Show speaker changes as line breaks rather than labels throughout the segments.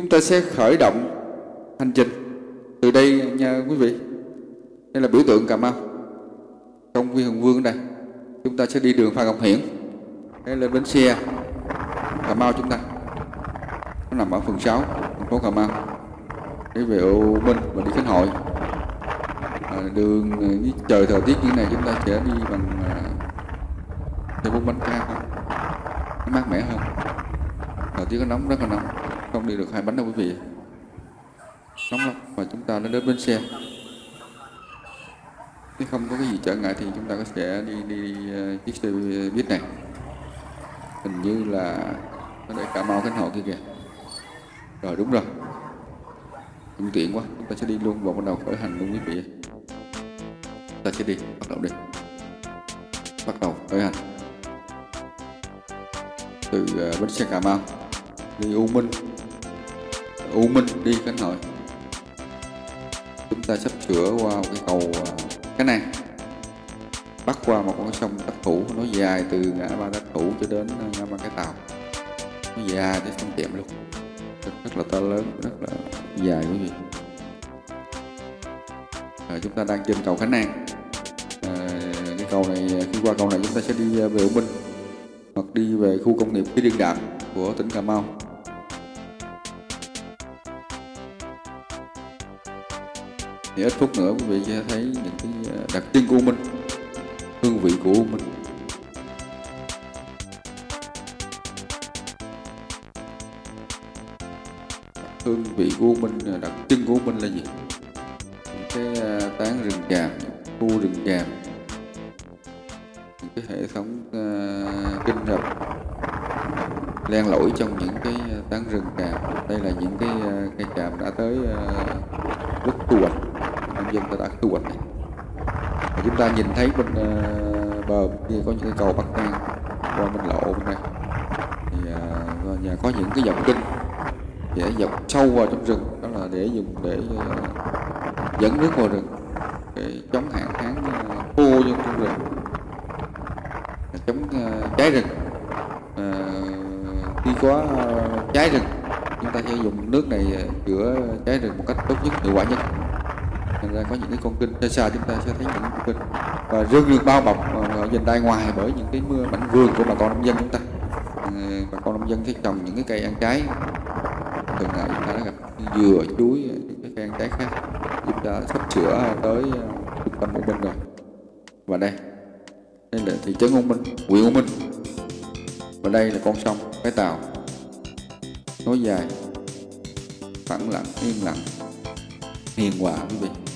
chúng ta sẽ khởi động hành trình. Từ đây nha quý vị. Đây là biểu tượng cà mau công viên hùng vương đây. Chúng ta sẽ đi đường phan ngọc hiển. Để lên bến xe cà mau chúng ta. Nó nằm ở phường 6 thành phố cà mau. Để về ô minh và đi khánh hội. À, đường à, với trời thời tiết như này chúng ta sẽ đi bằng à, xe bốn bánh ca mát mẻ hơn. Thời tiết nó nóng rất là nóng không đi được hai bánh đâu quý vị. Nóng lắm và chúng ta nên đến bến xe. Nếu không có cái gì trở ngại thì chúng ta có sẽ đi đi, đi ờ, chiếc xe buýt này. Hình như là nó để cà mau khánh hội kia kìa. Rồi đúng rồi. Thuận tiện quá chúng ta sẽ đi luôn và bắt đầu khởi hành luôn quý vị. Chúng ta sẽ đi bắt đầu đi. Bắt đầu khởi hành. Từ ờ, bến xe cà mau đi u minh. U minh đi khánh hội chúng ta sắp sửa qua một cái cầu à, cái này. Bắt qua một con sông Tắc Thủ nó dài từ ngã ba Tắc Thủ cho đến à, ngã ba cái tàu. Nó dài tới sông Chẹm luôn. Rất, rất là to lớn rất là dài quý vị à, chúng ta đang trên cầu Khánh An. À, cái cầu này à, khi qua cầu này chúng ta sẽ đi về U Minh hoặc đi về khu công nghiệp Phí Điền Đạm của tỉnh Cà Mau. Thì ít phút nữa quý vị sẽ thấy những cái à, đặc trưng của mình, hương vị của mình, hương vị của mình, à, đặc trưng của mình là gì? Những cái à, tán rừng tràm khu rừng tràm những cái hệ thống uh, kinh rập len lỏi trong những cái tán rừng tràm đây là những cái cây tràm đã tới uh, lúc thu hoạch nông dân ta đã thu hoạch này. Và chúng ta nhìn thấy bên uh, bờ kia có những cái cầu bắc ngang qua bên lộ bên đây. Thì uh, nhà có những cái dòng kinh để dọc sâu vào trong rừng đó là để dùng để uh, dẫn nước vào rừng để chống hạn hán uh, khô trong, trong rừng. Chống uh, cháy rừng. Uh, khi có uh, cháy rừng chúng ta sẽ dùng nước này chữa cháy rừng một cách tốt nhất hiệu quả nhất thành ra có những cái con kinh xa xa chúng ta sẽ thấy những con kinh và rừng được bao bọc ờ, ở dành đai ngoài bởi những cái mưa mảnh vườn của bà con nông dân chúng ta. Ờ, bà con nông dân sẽ trồng những cái cây ăn trái. Thường ngày chúng ta đã gặp dừa, chuối ờ, những cái cây ăn trái khác. Chúng ta sắp sửa tới trung tâm của minh rồi. Và đây đây là thị trấn u minh, huyện u minh. Và đây là con sông cái tàu. Nối dài, phẳng lặng yên lặng, hiền hòa quý vị.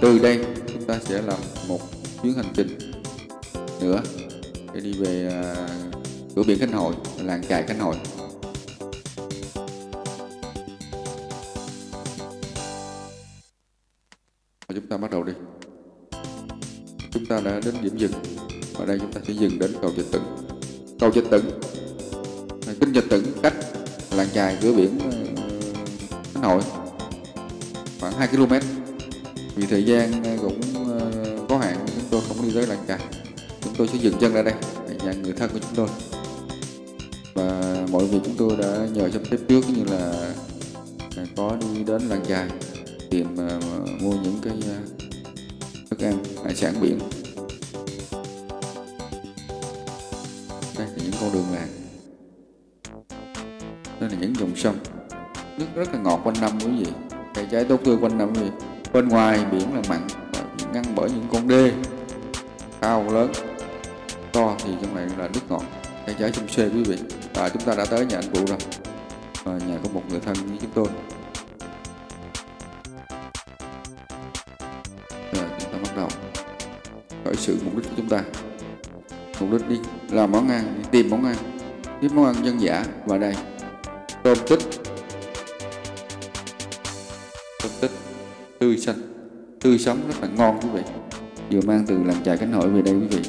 Từ đây chúng ta sẽ làm một chuyến hành trình nữa. Để đi về à, cửa biển Khánh Hội, làng chài Khánh Hội. Và chúng ta bắt đầu đi. Chúng ta đã đến điểm dừng, và đây chúng ta sẽ dừng đến cầu Dịch Tửng. Cầu Dịch Tửng à, kinh Dịch Tửng cách làng chài cửa biển à, Khánh Hội khoảng 2 km vì thời gian ờ, cũng ờ, có hạn, chúng tôi không đi tới làng chài. Chúng tôi sẽ dừng chân ở đây, tại nhà người thân của chúng tôi. Và mọi việc chúng tôi đã nhờ sắp xếp trước như là à, có đi đến làng chài, tìm mà mua những cái thức ăn, hải sản biển. Đây là những con đường làng. Đây là những dòng sông. Nước rất là ngọt quanh năm quý vị. Cây trái tốt tươi quanh năm quý vị bên ngoài biển là mặn và ngăn bởi những con đê cao lớn, to thì trong này là nước ngọt. Cây trái sông xê quý vị. Và chúng ta đã tới nhà anh cụ rồi. Và nhà có một người thân với chúng tôi. Rồi, chúng ta bắt đầu. Khởi sự mục đích của chúng ta. Mục đích đi làm món ăn, đi tìm món ăn, kiếm món ăn dân dã. Và đây, tôm tích tươi xanh tươi sống rất là ngon quý vị. Vừa mang từ làng chài cánh hội về đây quý vị.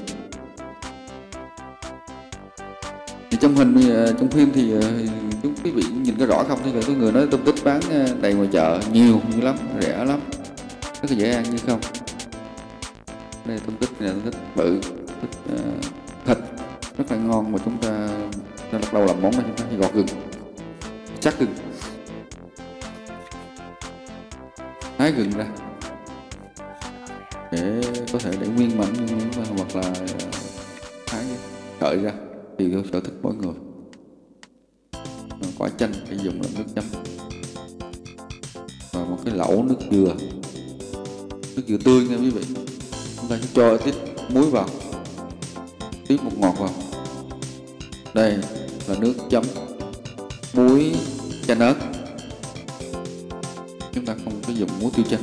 Thì trong hình ờ, trong phim ờ, thì chúng quý vị nhìn có rõ không? Thì có người nói tôm tích bán ờ, đầy ngoài chợ nhiều như lắm rẻ lắm rất là dễ ăn như không. Đây tôm tích này là tôm tích bự tích uh, thịt rất là ngon mà chúng ta ta bắt đầu làm món này chúng ta phải gọt gừng chắc gừng. Hái gừng ra. Để có thể để nguyên mảnh miếng hoặc là ờ, thái sợi ra tùy theo sở thích mỗi người. Quả chanh phải dùng làm nước chấm. Và một cái lẩu nước dừa. Nước dừa tươi nha quý vị. Chúng ta sẽ cho ít muối vào. Tiếp một ngọt vào. Đây là nước chấm muối chanh ớt chúng ta không có dùng muối tiêu chanh.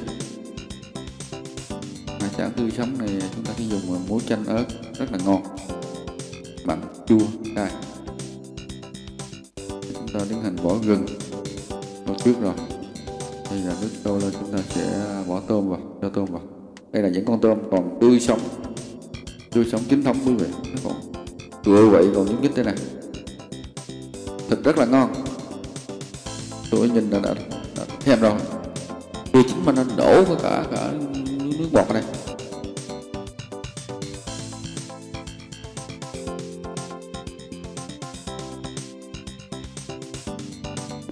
Mà chả tươi sống này chúng ta sẽ dùng à, muối chanh ớt rất là ngon. Mặn chua cay. Chúng ta tiến hành bỏ gừng vào trước rồi. Đây là nước sôi lên chúng ta sẽ bỏ tôm vào cho tôm vào. Đây là những con tôm còn tươi sống. Tươi sống chính thống quý vị. Nó còn tựa vậy còn những nhích thế này. Thịt rất là ngon. Tôi nhìn là đã, đã thèm rồi tươi chính mình nên đổ với cả cả nước bọt ở đây.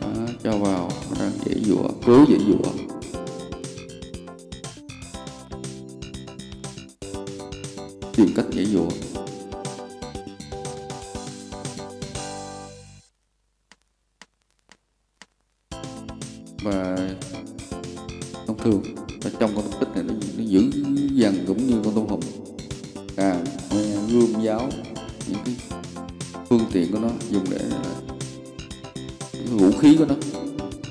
Đó, cho vào đang dễ dụa cứu dễ dụa. Tìm cách dễ dụa. Và thường ở trong con tôm tích này nó, nó giữ dần cũng như con tôm hùm. À gươm giáo những cái phương tiện của nó dùng để cái vũ khí của nó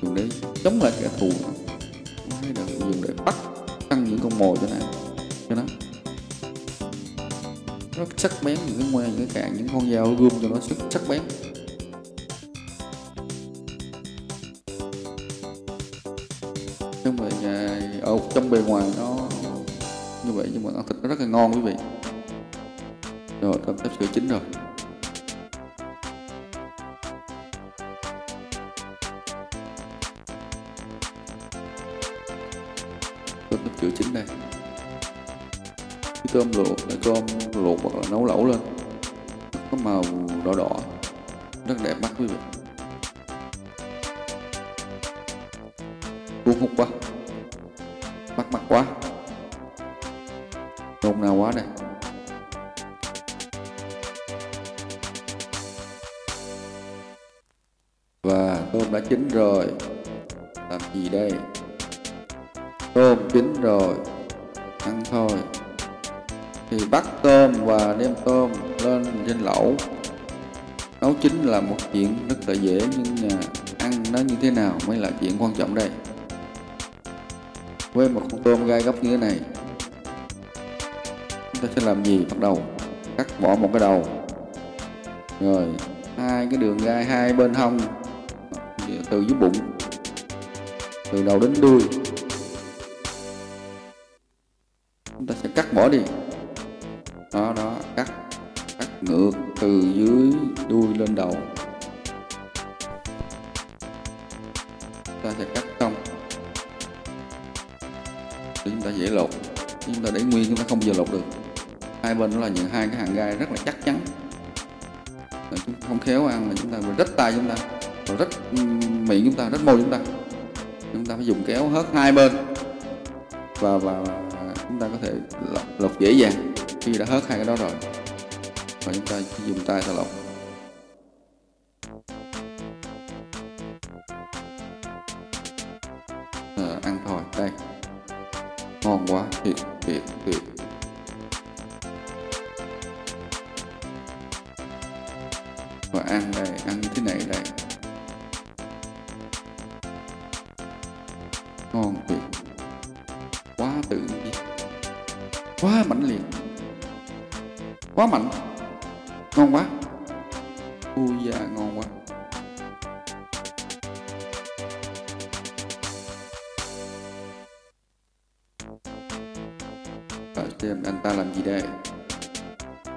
dùng để chống lại kẻ thù. Nó hay là dùng để bắt ăn những con mồi cho nó cho nó. Nó sắc bén những cái ngoe những cái cạn những con dao gươm cho nó sắc bén. Quý vị. Rồi tôm sắp sữa chín rồi. Tôm sắp sữa chín đây. Cái tôm luộc là tôm luộc hoặc là nấu lẩu lên. Có màu đỏ đỏ. Rất đẹp mắt quý vị. Và tôm đã chín rồi. Làm gì đây? Tôm chín rồi. Ăn thôi. Thì bắt tôm và đem tôm lên trên lẩu. Nấu chín là một chuyện rất là dễ, nhưng ăn nó như thế nào mới là chuyện quan trọng đây? Với một con tôm gai góc như thế này. Chúng ta sẽ làm gì? Bắt đầu, cắt bỏ một cái đầu. Rồi, hai cái đường gai hai bên hông từ dưới bụng, từ đầu đến đuôi. Chúng ta sẽ cắt bỏ đi. Đó đó, cắt cắt ngược từ dưới đuôi lên đầu. Ta sẽ cắt xong. Để chúng ta dễ lột. Chúng ta để nguyên, chúng ta không bao giờ lột được. Hai bên đó là những hai cái hàng gai rất là chắc chắn. Chúng không khéo ăn mà chúng ta bị rách tay chúng ta rồi rất miệng chúng ta rất môi chúng ta. Chúng ta phải dùng kéo hớt hai bên. Và và, và chúng ta có thể lột, lọc dễ dàng khi đã hớt hai cái đó rồi. Và chúng ta chỉ dùng tay ta lọc. À, ăn thôi. Đây. Ngon quá. Tuyệt tuyệt tuyệt và ăn đây. Ăn như thế này đây. Ngon tuyệt, quá tự nhiên. Quá mãnh liệt. Quá mạnh. Ngon quá. Ui da ngon quá. Và xem anh ta làm gì đây?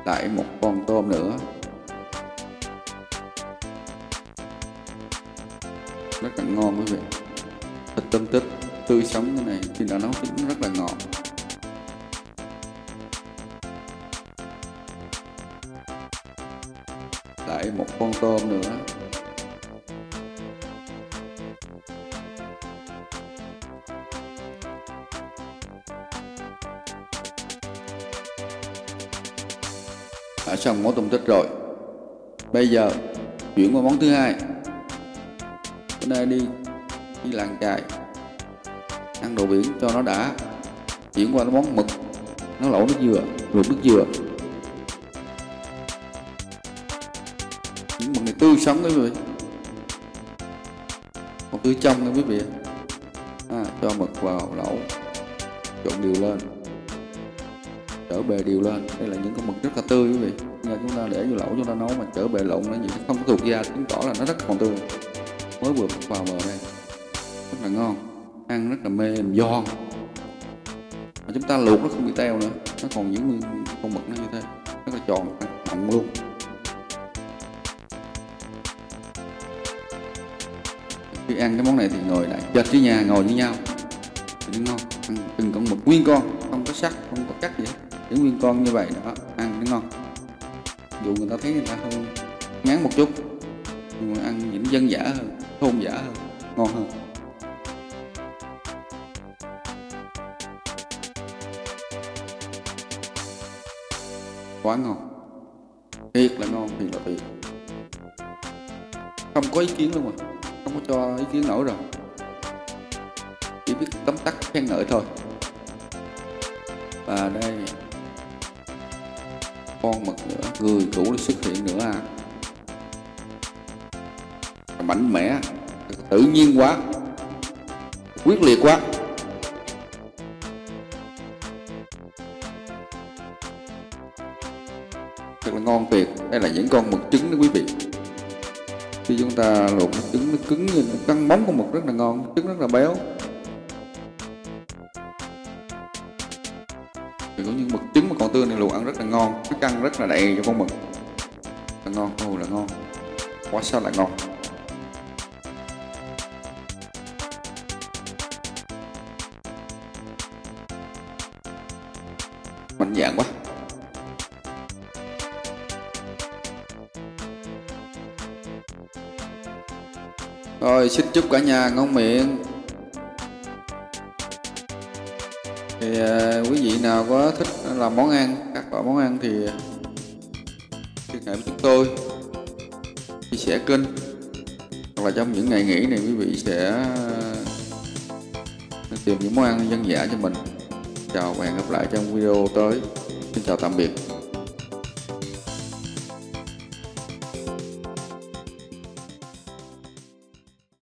Lại một con tôm nữa. Rất là ngon quý vị. Thịt tôm tích tươi sống thế này khi đã nấu chín rất là ngọt. Lại một con tôm nữa. Đã xong món tôm tích rồi. Bây giờ chuyển qua món thứ hai. Bữa nay đi đi làng chài ăn đồ biển cho nó đã. Chuyển qua món mực. Nó lẩu nước dừa luộc nước dừa. Những mực này tươi sống quý vị. Còn tươi trong nha quý vị. À, cho mực vào lẩu. Trộn đều lên. Trở bề đều lên. Đây là những con mực rất là tươi quý vị. Nên chúng ta để vô lẩu chúng ta nấu mà trở bề lộn nó gì không có thuộc da chứng tỏ là nó rất còn tươi. Mới vừa vào bờ đây. Rất là ngon ăn rất là mềm, giòn. Mà chúng ta luộc nó không bị teo nữa. Nó còn giữ nguyên con mực nó như thế rất là tròn mặn luôn. Khi ăn cái món này thì ngồi lại, chật với nhà, ngồi với nhau. Thì nó ngon, ăn từng con mực nguyên con, không có sắc, không có cắt gì hết. Những nguyên con như vậy đó, ăn nó ngon. Dù người ta thấy người ta hơi ngán một chút, nhưng mà ăn những dân dã hơn thôn dã hơn, ngon hơn. Quá ngon. Thiệt là ngon thiệt là tuyệt, không có ý kiến luôn mà. Không có cho ý kiến nổi rồi. Chỉ biết tấm tắc khen ngợi thôi. Và đây. Con mực nữa. Người cũ xuất hiện nữa à. Mạnh mẽ. Tự nhiên quá. Quyết liệt quá. Ngon tuyệt. Đây là những con mực trứng đó quý vị. Khi chúng ta luộc nó trứng nó cứng như nó căng bóng con mực rất là ngon, trứng rất là béo. Thì có những mực trứng mà còn tươi này luộc ăn rất là ngon cái căng rất là đầy cho con mực. Là ngon ồ là ngon. Quá sao lại ngon. Rồi xin chúc cả nhà ngon miệng. Thì à, quý vị nào có thích làm món ăn các loại món ăn thì liên hệ với chúng tôi. Chia sẻ kênh. Hoặc là trong những ngày nghỉ này quý vị sẽ à, tìm những món ăn dân dã cho mình. Chào và hẹn gặp lại trong video tới. Xin chào tạm biệt.